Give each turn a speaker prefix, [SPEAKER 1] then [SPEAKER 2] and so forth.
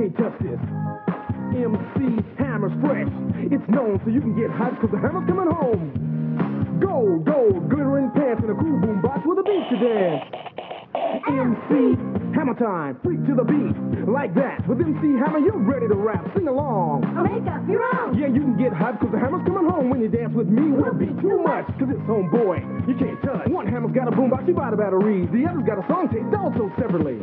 [SPEAKER 1] can't touch this. MC Hammer's fresh. It's known so you can get hyped cause the hammer's coming home. Gold, gold, glittering pants and a cool boom box with a beat to dance. MC Hammer time, freak to the beat. Like that. With MC Hammer, you're ready to rap. Sing along.
[SPEAKER 2] Make up your own.
[SPEAKER 1] Yeah, you can get hyped cause the hammer's coming home. When you dance with me, will be too much. Cause it's homeboy, you can't touch. One hammer's got a boombox, you buy the batteries. The other's got a song tape taped also separately.